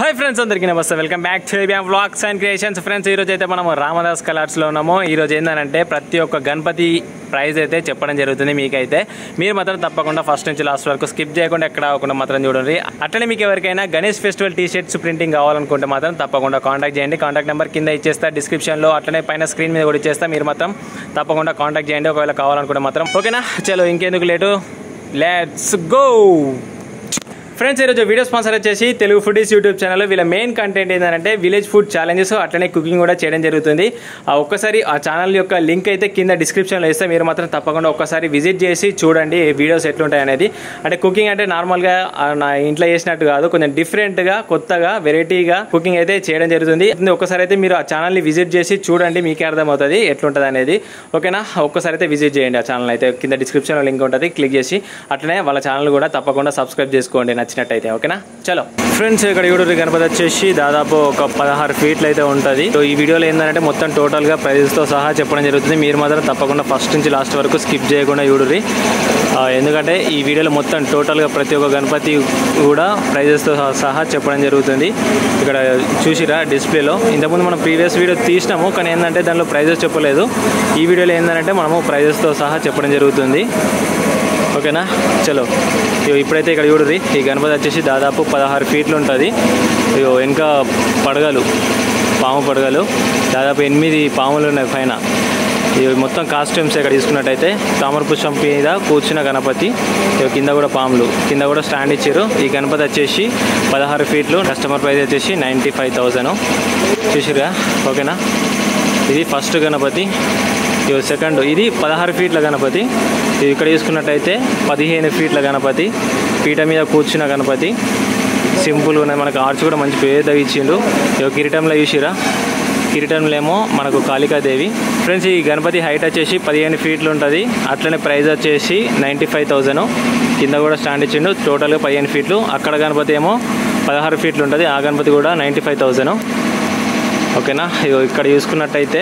Hi friends అందరికీ నమస్తే. Welcome back to Bam vlogs and creations friends ఈ రోజు అయితే మనం రామదాస్ కలర్స్లో ఉన్నాము. ఈ రోజు ఏంటంటే ప్రతి ఒక్క గణపతి ప్రైజ్ అయితే చెప్పడం జరుగుతుంది మీకైతే. మీరు మాత్రం తప్పకుండా ఫస్ట్ నుంచి లాస్ట్ వరకు స్కిప్ చేయకుండా ఎక్కడ అవ్వకుండా మాత్రం చూడండి. అట్లనే మీకు ఎవరికైనా Ganesh festival T shirts printing కావాలనుకుంటే మాత్రం తప్పకుండా కాంటాక్ట్ చేయండి. కాంటాక్ట్ నెంబర్ కింద ఇచ్చేస్తా డిస్క్రిప్షన్లో అట్లనే పైన స్క్రీన్ మీద కూడా ఇచ్చేస్తా. మీరు మాత్రం తప్పకుండా కాంటాక్ట్ చేయండి. ఒకవేళ కావాలనుకుంటే మాత్రం. ఓకేనా చలో ఇంకెందుకు లేటు? లెట్స్ గో ఫ్రెండ్స్ ఈరోజు వీడియో స్పాన్సర్ వచ్చేసి తెలుగు ఫుడీస్ యూట్యూబ్ ఛానల్. వీళ్ళ మెయిన్ కంటెంట్ ఏంటంటే విలేజ్ ఫుడ్ ఛాలెంజెస్ అట్లనే కుకింగ్ కూడా చేయడం జరుగుతుంది. ఆ ఒక్కసారి ఆ ఛానల్ యొక్క లింక్ అయితే కింద డిస్క్రిప్షన్లో ఇస్తే మీరు మాత్రం తప్పకుండా ఒక్కసారి విజిట్ చేసి చూడండి వీడియోస్ ఎట్లుంటాయి అనేది. అంటే కుకింగ్ అంటే నార్మల్గా నా ఇంట్లో చేసినట్టు కాదు కొంచెం డిఫరెంట్గా కొత్తగా వెరైటీగా కుకింగ్ అయితే చేయడం జరుగుతుంది. ఒక్కసారి అయితే మీరు ఆ ఛానల్ని విజిట్ చేసి చూడండి మీకే అర్థమవుతుంది ఎట్లుంటుంది అనేది. ఓకేనా ఒక్కసారి అయితే విజిట్ చేయండి ఆ ఛానల్ అయితే. కింద డిస్క్రిప్షన్లో లింక్ ఉంటుంది. క్లిక్ చేసి అట్లనే వాళ్ళ ఛానల్ కూడా తప్పకుండా సబ్స్క్రైబ్ చేసుకోండి. నచ్చినట్టయితే ఓకేనా? చలో. ఫ్రెండ్స్ ఇక్కడ యూడూరి గణపతి వచ్చేసి దాదాపు ఒక పదహారు ఫీట్లు అయితే ఉంటుంది. సో ఈ వీడియోలో ఏంటంటే మొత్తం టోటల్గా ప్రైజెస్తో సహా చెప్పడం జరుగుతుంది. మీరు మాత్రం తప్పకుండా ఫస్ట్ నుంచి లాస్ట్ వరకు స్కిప్ చేయకుండా యూడూరి ఎందుకంటే ఈ వీడియోలో మొత్తం టోటల్గా ప్రతి ఒక్క గణపతి కూడా ప్రైజెస్తో సహా చెప్పడం జరుగుతుంది. ఇక్కడ చూసిరా డిస్ప్లేలో. ఇంతకుముందు మనం ప్రీవియస్ వీడియో తీసినాము కానీ ఏంటంటే దానిలో ప్రైజెస్ చెప్పలేదు. ఈ వీడియోలో ఏంటంటే మనము ప్రైజెస్తో సహా చెప్పడం జరుగుతుంది. ఓకేనా? చలో. ఇగో ఇప్పుడైతే ఇక్కడ చూడుర్రి. ఈ గణపతి వచ్చేసి దాదాపు పదహారు ఫీట్లు ఉంటుంది. ఇగో వెనక పడగలు పాము పడగలు. దాదాపు ఎనిమిది పాములు ఉన్నాయి పైన. ఇవి మొత్తం కాస్ట్యూమ్స్ ఇక్కడ తీసుకున్నట్టయితే తామర పుష్పం మీద కూర్చున్న గణపతి ఇగో కింద కూడా పాములు కింద కూడా స్టాండ్ ఇచ్చారు ఈ గణపతి వచ్చేసి పదహారు ఫీట్లు కస్టమర్ ప్రైస్ వచ్చేసి నైంటీ ఫైవ్ థౌజండ్. చూసిరా ఓకేనా? ఇది ఫస్ట్ గణపతి. సెకండ్. ఇది పదహారు ఫీట్ల గణపతి. ఇది ఇక్కడ చూసుకున్నట్టయితే పదిహేను ఫీట్ల గణపతి. పీట మీద కూర్చున్న గణపతి. సింపుల్గా ఉన్నాయి మనకు ఆర్చ్ కూడా మంచి పేరు ఇచ్చిండు. ఇక కిరీటంలో చూసిరా కిరీటంలో ఏమో మనకు కాళికాదేవి. ఫ్రెండ్స్ ఈ గణపతి హైట్ వచ్చేసి పదిహేను ఫీట్లు ఉంటుంది. అట్లనే ప్రైస్ వచ్చేసి నైంటీ ఫైవ్ థౌజండ్ కింద కూడా స్టాండ్ ఇచ్చిండు. టోటల్గా పదిహేను ఫీట్లు. అక్కడ గణపతి ఏమో పదహారు ఫీట్లు ఉంటుంది. ఆ గణపతి కూడా నైంటీ ఫైవ్ థౌజండ్ ఓకేనా? ఇగో ఇక్కడ చూసుకున్నట్టయితే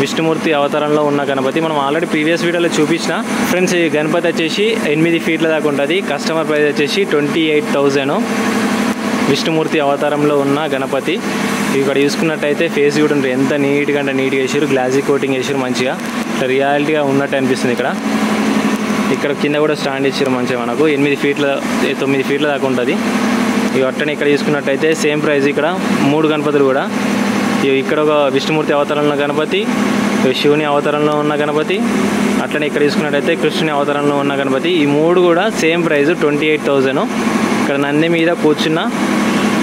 విష్ణుమూర్తి అవతారంలో ఉన్న గణపతి. మనం ఆల్రెడీ ప్రీవియస్ వీడియోలో చూపించిన ఫ్రెండ్స్ ఈ గణపతి వచ్చేసి ఎనిమిది ఫీట్ల దాకా ఉంటుంది. కస్టమర్ ప్రైస్ వచ్చేసి ట్వంటీ ఎయిట్ థౌజండ్. విష్ణుమూర్తి అవతారంలో ఉన్న గణపతి. ఇక్కడ చూసుకున్నట్టయితే ఫేస్ చూడండి ఎంత నీట్గా అంటే నీట్గా వేసారు గ్లాసీ కోటింగ్ వేసారు మంచిగా. రియాలిటీగా ఉన్నట్టు అనిపిస్తుంది ఇక్కడ. ఇక్కడ కింద కూడా స్టాండ్ ఇచ్చారు మంచిగా మనకు. ఎనిమిది ఫీట్ల తొమ్మిది ఫీట్ల దాకా ఉంటుంది. ఇక అట్టని ఇక్కడ చూసుకున్నట్టయితే సేమ్ ప్రైస్ ఇక్కడ. మూడు గణపతులు కూడా. ఇక్కడ ఒక విష్ణుమూర్తి అవతారంలో గణపతి శివుని అవతారంలో ఉన్న గణపతి అట్లనే ఇక్కడ తీసుకున్నట్టయితే కృష్ణుని అవతారంలో ఉన్న గణపతి. ఈ మూడు కూడా same price twenty eight thousand ఇక్కడ నంది మీద కూర్చున్న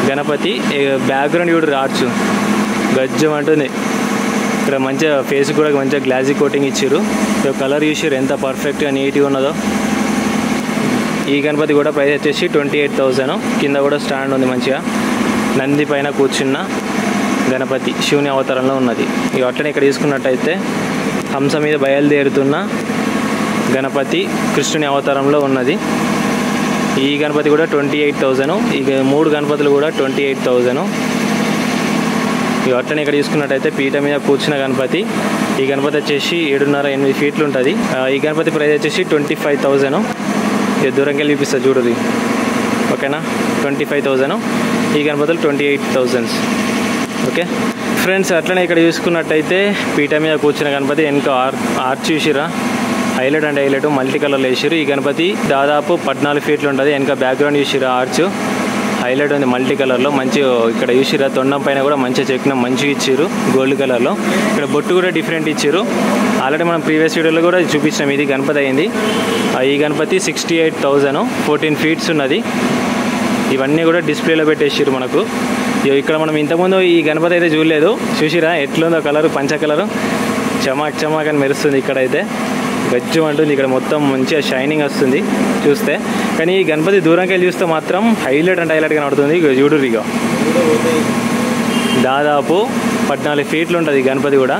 గణపతి బ్యాక్గ్రౌండ్ కూడా రాచు గజ్జం అంటుంది. ఇక్కడ మంచిగా ఫేస్ కూడా మంచిగా గ్లాసీ కోటింగ్ ఇచ్చారు. కలర్ చూసారు ఎంత పర్ఫెక్ట్గా నీట్గా ఉన్నదో. ఈ గణపతి కూడా ప్రైస్ వచ్చేసి ట్వంటీ ఎయిట్ థౌజండ్ కింద కూడా స్టాండ్ ఉంది మంచిగా. నంది పైన కూర్చున్న గణపతి శివుని అవతారంలో ఉన్నది. ఇక అట్లనే ఇక్కడ తీసుకున్నట్టయితే హంస మీద బయలుదేరుతున్న గణపతి కృష్ణుని అవతారంలో ఉన్నది. ఈ గణపతి కూడా ట్వంటీ ఎయిట్ థౌజండ్ ఇక మూడు గణపతులు కూడా ట్వంటీ ఎయిట్ థౌజండ్ ఇక అట్లనే ఇక్కడ తీసుకున్నట్టయితే పీట మీద కూర్చున్న గణపతి ఈ గణపతి వచ్చేసి ఏడున్నర ఎనిమిది ఫీట్లు ఉంటుంది. ఈ గణపతి ప్రైస్ వచ్చేసి ట్వంటీ ఫైవ్ థౌజండ్ ఇది దూరంకి వెళ్ళి చూపిస్తా చూడది ఓకేనా? ట్వంటీ ఫైవ్ థౌజండ్ ఈ గణపతులు twenty eight thousands okay. Friends అట్లనే ఇక్కడ చూసుకున్నట్టయితే పీట మీద కూర్చున్న గణపతి వెనక ఆర్ ఆర్చ్ చూసిరా హైలైట్ అండ్ హైలైట్ మల్టీ కలర్లో వేసిరు ఈ గణపతి దాదాపు పద్నాలుగు ఫీట్లు ఉంటుంది. వెనక బ్యాక్గ్రౌండ్ చూసిరా ఆర్చ్ హైలైట్ ఉంది మల్టీ కలర్లో. మంచి ఇక్కడ చూసిరా తొండం పైన కూడా మంచిగా చెక్కిన మంచిగా ఇచ్చారు గోల్డ్ కలర్లో. ఇక్కడ బొట్టు కూడా డిఫరెంట్ ఇచ్చారు ఆల్రెడీ మనం ప్రీవియస్ వీడియోలో కూడా చూపించినాం ఇది గణపతి అయింది. ఈ Ganapati sixty eight thousand fourteen feets ఉన్నది. ఇవన్నీ కూడా డిస్ప్లేలో పెట్టేసారు మనకు. ఇక్కడ మనం ఇంతకుముందు ఈ గణపతి అయితే చూడలేదు. చూసిరా? ఎట్లుందో కలరు పంచ కలరు. చమాక్ చమాక్ అని మెరుస్తుంది ఇక్కడైతే. గజ్జు అంటుంది ఇక్కడ మొత్తం మంచిగా షైనింగ్ వస్తుంది చూస్తే. కానీ ఈ గణపతి దూరంకి వెళ్ళి చూస్తే మాత్రం హైలైట్ అండ్ హైలైట్గా కనబడుతుంది జూడూరిగా చూడురు దాదాపు పద్నాలుగు ఫీట్లు ఉంటుంది గణపతి కూడా.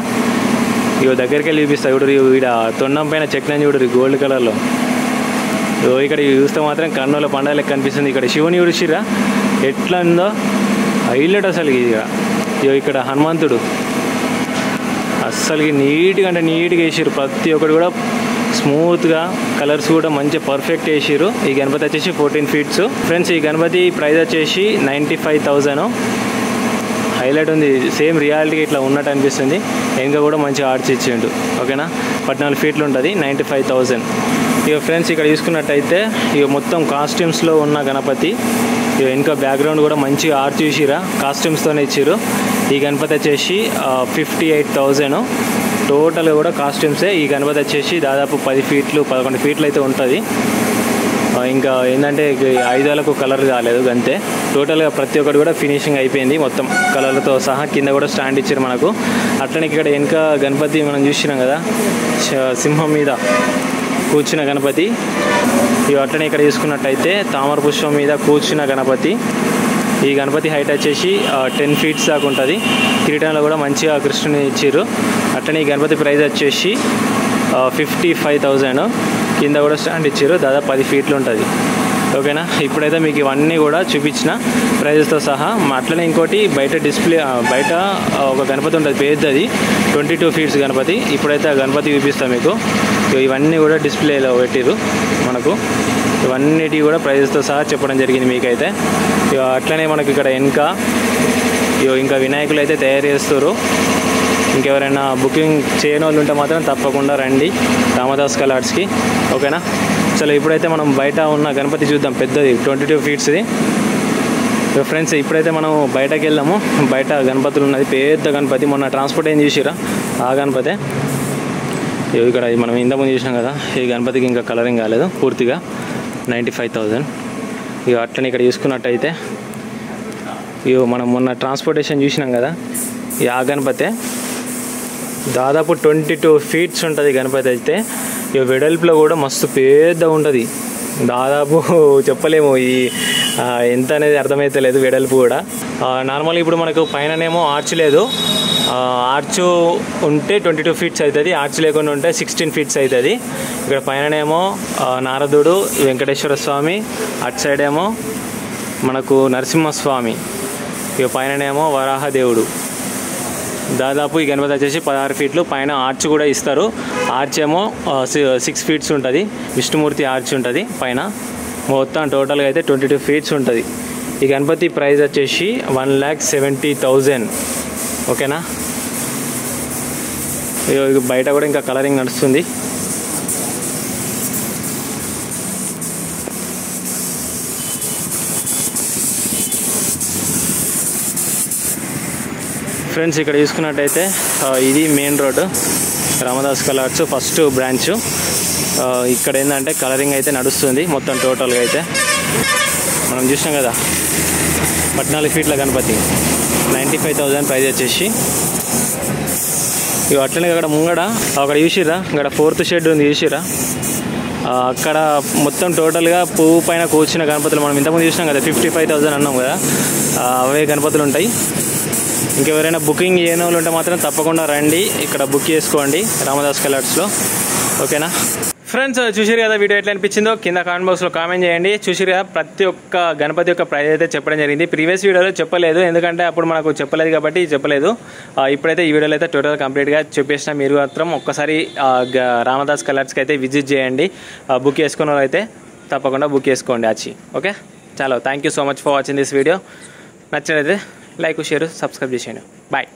ఇగో దగ్గరికి వెళ్ళి చూపిస్తా చూడరు ఈడ తొండం పైన చెక్కిన చూడరు గోల్డ్ కలర్లో ఇగో ఇక్కడ చూస్తే మాత్రం కన్నుల పండగ లెక్క కనిపిస్తుంది. ఇక్కడ శివుని చూసిరా ఎట్లా ఉందో హైలైట్ అసలు ఇక ఇగో ఇక్కడ హనుమంతుడు. అస్సలకి నీట్గా అంటే నీట్గా వేసారు ప్రతి ఒక్కటి కూడా స్మూత్గా కలర్స్ కూడా మంచి పర్ఫెక్ట్ వేసారు ఈ గణపతి వచ్చేసి ఫోర్టీన్ ఫీట్స్. ఫ్రెండ్స్ ఈ గణపతి ప్రైస్ వచ్చేసి నైంటీ ఫైవ్ థౌజండ్ హైలైట్ ఉంది. సేమ్ రియాలిటీ ఇట్లా ఉన్నట్టు అనిపిస్తుంది. ఇంకా కూడా మంచిగా ఆర్ట్స్ ఇచ్చిండు. ఓకేనా? పద్నాలుగు ఫీట్లు ఉంటుంది. నైంటీ ఫైవ్ థౌజండ్ ఇక ఫ్రెండ్స్ ఇక్కడ చూసుకున్నట్టయితే ఇక మొత్తం కాస్ట్యూమ్స్లో ఉన్న గణపతి. వెనక బ్యాక్గ్రౌండ్ కూడా మంచిగా ఆర్చ్ చూసిరా? కాస్ట్యూమ్స్తోనే ఇచ్చారు ఈ గణపతి వచ్చేసి ఫిఫ్టీ ఎయిట్ థౌజండ్ టోటల్ కూడా కాస్ట్యూమ్సే ఈ గణపతి వచ్చేసి దాదాపు పది ఫీట్లు పదకొండు ఫీట్లు అయితే ఉంటుంది. ఇంకా ఏంటంటే ఐదాలకు కలర్ కాలేదు అంతే టోటల్గా ప్రతి ఒక్కటి కూడా ఫినిషింగ్ అయిపోయింది మొత్తం. కలర్లతో సహా కింద కూడా స్టాండ్ ఇచ్చారు మనకు. అట్లనే ఇక్కడ వెనక గణపతి మనం చూసినాం కదా సింహం మీద. కూర్చున్న గణపతి. ఇవి అట్లనే ఇక్కడ చూసుకున్నట్టయితే తామర పుష్పం మీద కూర్చున్న గణపతి. ఈ గణపతి హైట్ వచ్చేసి టెన్ ఫీట్స్ దాకా ఉంటుంది. కిరీటంలో కూడా మంచిగా కృష్ణుని ఇచ్చారు అట్లనే ఈ గణపతి ప్రైస్ వచ్చేసి ఫిఫ్టీ ఫైవ్ థౌజండ్ కింద కూడా స్టాండ్ ఇచ్చారు దాదాపు పది ఫీట్లు ఉంటుంది. ఓకేనా? ఇప్పుడైతే మీకు ఇవన్నీ కూడా చూపించిన ప్రైజెస్తో సహా. మా అట్లనే ఇంకోటి బయట డిస్ప్లే బయట ఒక గణపతి ఉంటుంది పెద్దది ట్వంటీ టూ ఫీట్స్ గణపతి. ఇప్పుడైతే ఆ గణపతి చూపిస్తాను మీకు. ఇగో ఇవన్నీ కూడా డిస్ప్లేలో పెట్టిరు మనకు. ఇవన్నిటి కూడా ప్రైజెస్తో సహా చెప్పడం జరిగింది మీకైతే. ఇక అట్లనే మనకి ఇక్కడ ఇంకా ఇగో ఇంకా వినాయకులు అయితే తయారు చేస్తారు ఇంకెవరైనా బుకింగ్ చేయని వాళ్ళు ఉంటే మాత్రం తప్పకుండా రండి. రామదాస్ కలార్స్కి. ఓకేనా? చలో ఇప్పుడైతే మనం బయట ఉన్న గణపతి చూద్దాం. పెద్దది ట్వంటీ టూ ఫీట్స్ది ఫ్రెండ్స్ ఇప్పుడైతే మనం బయటకు వెళ్దాము బయట గణపతులు ఉన్నది. పెద్ద గణపతి. మొన్న ట్రాన్స్పోర్ట్ ఏం చూసిరా ఆ గణపతే. ఇగో ఇక్కడ మనం ఇంతకుముందు చూసినాం కదా. ఈ గణపతికి ఇంకా కలరింగ్ కాలేదు. పూర్తిగా నైంటీ ఫైవ్ థౌజండ్ ఇక అట్లనే ఇక్కడ చూసుకున్నట్టయితే. ఇగో మనం మొన్న ట్రాన్స్పోర్టేషన్ చూసినాం కదా. ఈ ఆ గణపతే. దాదాపు ట్వంటీ టూ ఫీట్స్ ఉంటుంది గణపతి అయితే. ఇక వెడల్పులో కూడా మస్తు పెద్ద ఉంటుంది. దాదాపు చెప్పలేము ఈ ఎంత అనేది అర్థమైతే లేదు వెడల్పు కూడా. నార్మల్గా ఇప్పుడు మనకు పైననేమో ఆర్చ్ లేదు. ఆర్చ్ ఉంటే ట్వంటీ టూ ఫీట్స్ అవుతుంది ఆర్చ్ లేకుండా ఉంటే సిక్స్టీన్ ఫీట్స్ అవుతుంది. ఇక్కడ పైననేమో నారదుడు వెంకటేశ్వర స్వామి అటు సైడ్ ఏమో మనకు నరసింహస్వామి. ఇక పైననేమో వరాహదేవుడు. దాదాపు ఈ గణపతి వచ్చేసి పదహారు ఫీట్లు పైన ఆర్చ్ కూడా ఇస్తారు. ఆర్చ్ ఏమో సిక్స్ ఫీట్స్ ఉంటుంది. విష్ణుమూర్తి ఆర్చ్ ఉంటుంది పైన. మొత్తం టోటల్గా అయితే ట్వంటీ టూ ఫీట్స్ ఉంటుంది. ఈ గణపతి ప్రైస్ వచ్చేసి వన్ ల్యాక్ సెవెంటీ థౌజండ్. ఓకేనా? ఇగో బయట కూడా ఇంకా కలరింగ్ నడుస్తుంది. ఫ్రెండ్స్ ఇక్కడ చూసుకున్నట్టయితే ఇది main road Ramadas colours first branch. ఇక్కడ ఏంటంటే కలరింగ్ అయితే నడుస్తుంది మొత్తం టోటల్గా అయితే. మనం చూసినాం కదా పద్నాలుగు ఫీట్ల Ganapati. Ninety five thousand prize వచ్చేసి. ఇవి అట్లనే అక్కడ ముంగడ అక్కడ చూసిరా ఇక్కడ ఫోర్త్ షెడ్ ఉంది చూసిరా అక్కడ మొత్తం టోటల్గా పువ్వు పైన కూర్చున్న గణపతులు మనం ఇంతకుముందు చూసినాం కదా ఫిఫ్టీ ఫైవ్ థౌజండ్ అన్నాం కదా అవే గణపతులు ఉంటాయి. ఇంకెవరైనా బుకింగ్ చేయని వాళ్ళు ఉంటే మాత్రం తప్పకుండా రండి. ఇక్కడ బుక్ చేసుకోండి రామదాస్ కలర్స్లో ఓకేనా? ఫ్రెండ్స్ చూసారు కదా వీడియో ఎట్లా అనిపించిందో? కింద కామెంట్ బాక్స్లో కామెంట్ చేయండి. చూసారు కదా ప్రతి ఒక్క గణపతి యొక్క ప్రైజ్ అయితే చెప్పడం జరిగింది. ప్రీవియస్ వీడియోలో చెప్పలేదు. ఎందుకంటే అప్పుడు మనకు చెప్పలేదు కాబట్టి చెప్పలేదు. ఇప్పుడైతే ఈ వీడియోలో అయితే టోటల్ కంప్లీట్గా చెప్పేసిన మీరు మాత్రం ఒక్కసారి రామదాస్ కలర్స్కి అయితే విజిట్ చేయండి. బుక్ చేసుకున్న అయితే తప్పకుండా బుక్ చేసుకోండి వచ్చి ఓకే? చాలా. Thank you so much for watching this video నచ్చినైతే like share subscribe చేసేయండి. బాయ్.